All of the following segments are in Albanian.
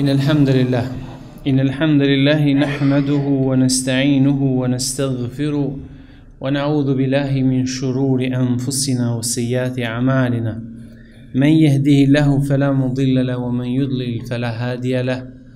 إن الحمد لله إن الحمد لله نحمده ونستعينه ونستغفره ونعوذ بالله من شرور أنفسنا وسيئات أعمالنا من يهده الله فلا مضل له ومن يضلل فلا هادي له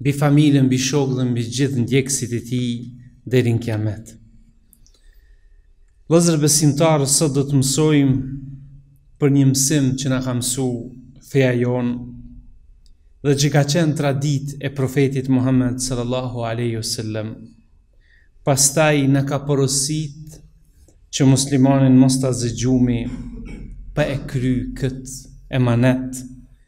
mbi familjen, mbi shokët dhe mbi gjithë ndjekësit e tij deri në kiamet. Vëllezër besimtarë, sot do të mësojmë për një mësim që na ka mësu feja jonë dhe që ka qenë traditë e profetit Muhammed sallallahu aleyhi wasallam. Pastaj na ka porosit që muslimanin mos ta zë gjumi pa e kry këtë amanet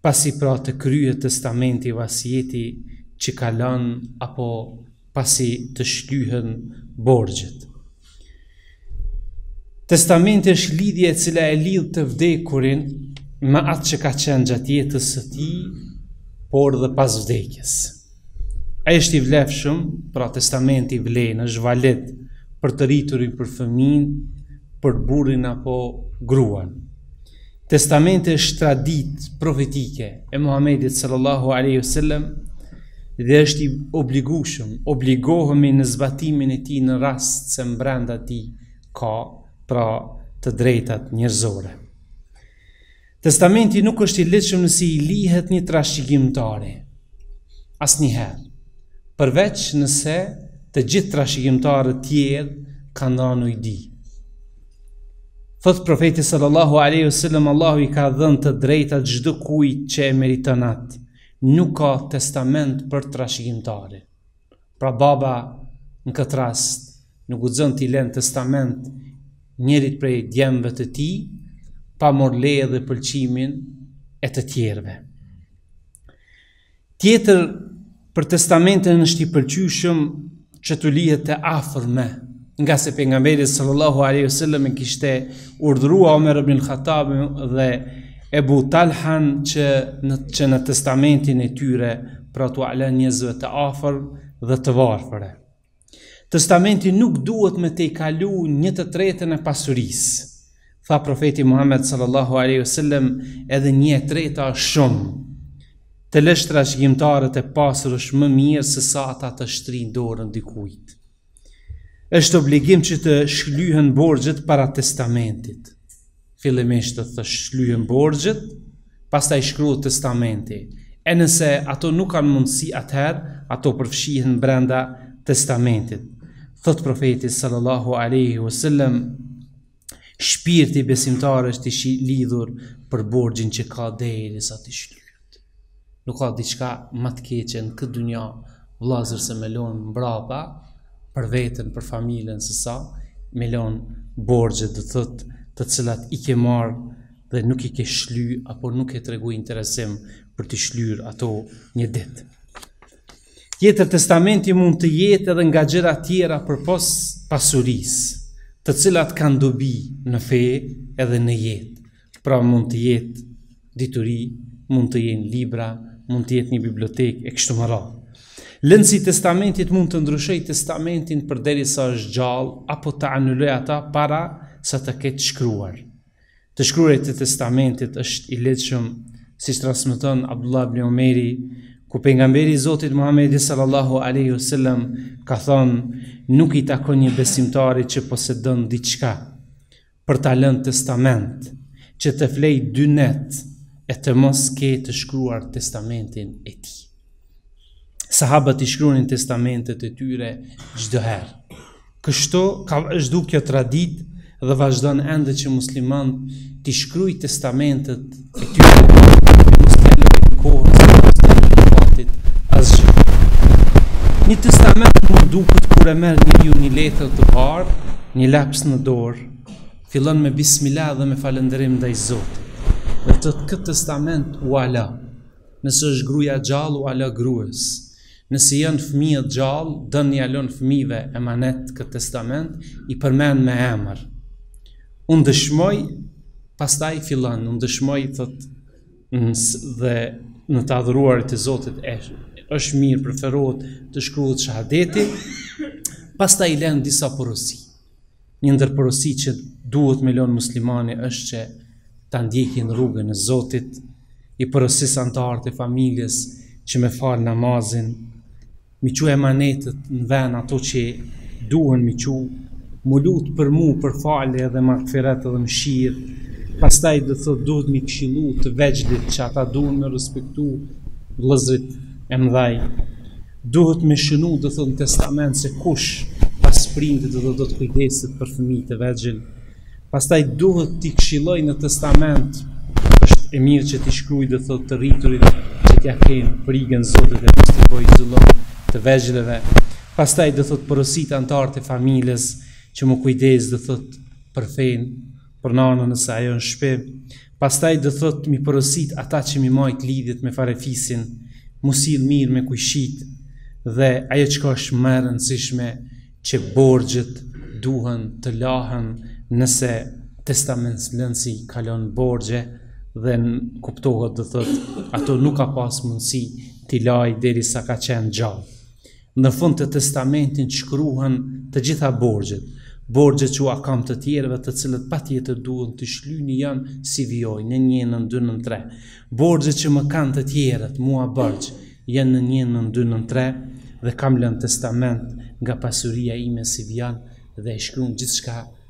Pasi pra të kryhet testamenti vasijeti që ka lënë apo pasi të shlyhen borxhet. Testamenti është lidhje e cila e lidh të vdekurin me atë që ka qenë gjatë jetës së tij, por dhe pas vdekjes. Ai është i vlefshëm, pra testamenti vlen, është valid për të rriturin për fëmijën, për burrin apo gruan. Testamenti është traditë profetike e Muhammedit sallallahu aleyhi wasallam dhe është i obligueshëm, obligohemi në zbatimin e tij në rast se mbrenda tij ka pra të drejtat njerëzore. Testamenti nuk është i ligjshëm nëse i lihet një trashëgimtari. Asnjëherë. Përveç nëse të gjithë trashëgimtarët tjerë kanë dhënë ujdi. Thotë profeti sallallahu alaihi wasallam Allahu i ka dhënë të drejtat çdokujt që e meriton atë. Nuk ka testament për trashëgimtarin. Pra baba në këtë rast nuk guxon t'i lënë testament njërit prej djemve të tij pa marrë leje dhe pëlqimin e të tjerëve. Tjetër për testamentin është i pëlqyeshëm që t'u lihet të afërmve ngase pejgamberi sallallahu alaihi wasallam kishte urdhëruar Omer ibn al-Khattabin dhe Ebu Talhan që në që në testamentin e tyre pra t'ua lënë njerëzve të afër dhe të varfër. Testamenti nuk duhet me tejkalu një të tretën e pasurisë. Tha profeti Muhammed sallallahu alaihi wasallam edhe një e treta është shumë. Të lësh trashëgimtarët e pasur është më mirë sesa ata të shtrijnë dorën dikujt. është obligim që të shlyhen borxhet para testamentit. Fillimisht të shlyhen borxhet, pastaj shkruhet testamenti. E nëse ato nuk kanë mundësi atëherë, ato përfshihen brenda testamentit. Thotë profeti sallallahu alaihi wasallam Shpirti besimtar është i lidhur për borxhin që ka derisa të shlyhet. Nuk ka diçka më të keqe në këtë dynja vëllezër se me lon mbrapa për veten, për familjen se sa me lon borxhe do të thotë të cilat i ke marrë dhe nuk i ke shly apo nuk e tregu interesim për të shlyer ato një ditë. Tjetër testamenti mund të jetë edhe nga gjëra tjera përpos pasurisë, të cilat kanë dobi në fe edhe në jetë. Pra mund të jetë dituri, mund të jenë libra, mund të jetë një bibliotekë e kështu me radhë. Lënësi i testamentit mund të ndryshojë testamentin përderisa është gjallë, apo të anulojë atë pasi të ketë shkruar. Të shkruarit e testamentit është i ligjshëm, siç transmeton Abdullah ibn Omeri, ku pejgamberi i Zotit Muhammedi sallallahu alejhi ue selem ka thonë, nuk i takon një besimtari që posedon diçka për ta lënë testament, që të flejë dy net e të mos ketë të shkruar testamentin e tij. sahabët i shkruanin testamentet e tyre çdo herë. Kështu ka vazhdu kjo traditë dhe vazhdon ende që muslimani t'i shkruajë testamentet e tyre në muslimin e kohës në muslimin e fatit asgjë. Një testament mundet kur e merr njeriu një letër të bardhë, një laps në dorë, fillon me bismillah dhe me falënderim ndaj Zotit. Do thotë këtë testament ua lë, Nëse është gruaja gjallë ua lë gruas. Nëse janë fëmijët gjallë, do me ia lënë fëmijëve emanet këtë testament, i përmend me emër. Unë dëshmoj, pastaj fillon, unë dëshmoj thotë dhe në të adhuruarit e Zotit është mirë preferohet të shkruhet shahadeti, pastaj i lë disa porosi. Një ndër porositë që duhet me lënë muslimani është që ta ndjekin rrugën e Zotit, i porosis anëtarët e familjes që me fal namazin, m'i çu emanetet në vend ato që duhen m'i çu, m'u lut për mu për falje dhe magfiret dhe mëshirë, pastaj do thotë duhet m'i këshillu të vegjlit që ata duhen me respektu vëllezërit e mdhaj. Duhet me shënu do thotë në testament se kush pas prindit do të do të kujdeset për fëmijët e vegjël. Pastaj duhet t'i këshillojë në testament është e mirë që t'i shkruajë do thotë të rriturit që t'ia kenë frikën Zotit dhe mos t'i bëjnë zullum të vegjëlve. Pastaj do thotë porosit anëtarët e familjes që m'u kujdes do thotë për fenë për nanën nëse ajo në shpi, pastaj do thotë m'i porositë ata që m'i majtë lidhjet me farefisin, m'u sill mirë me kojshitë, dhe ajo çka është më e rëndësishme që borxhet duhen të lahen nëse testamentlënësi ka lon borxhe dhe nënkuptohet do thotë ato nuk ka pas mundësi t'i lajë derisa ka qenë gjallë. Në fund të testamentin shkruhen të gjitha borxhet, borxhet që ua kam të tjerëve të cilat patjetër duhen të shlyhen janë si vijon një dy tre. Borxhet që më kanë të tjerët mua borxh, janë një dy tre dhe kam lënë testament nga pasuria ime si vijon dhe e shkruan gjithçka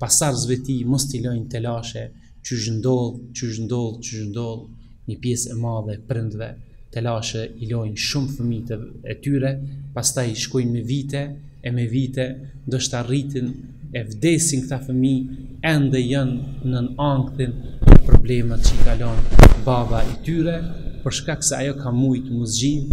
pasardhësve tij mos t'i lojnë telashe, qysh ndodh, qysh ndodh, qysh ndodh, një pjesë e madhe e prindve telashe i lojnë shumë fëmijëve të tyre, pastaj shkojnë me vite e me vite, ndoshta rriten e vdesin këta fëmijë, ende janë nën ankthin e problemeve që i ka lon baba i tyre, për shkak se ajo ka mujtë m'u zgjidh,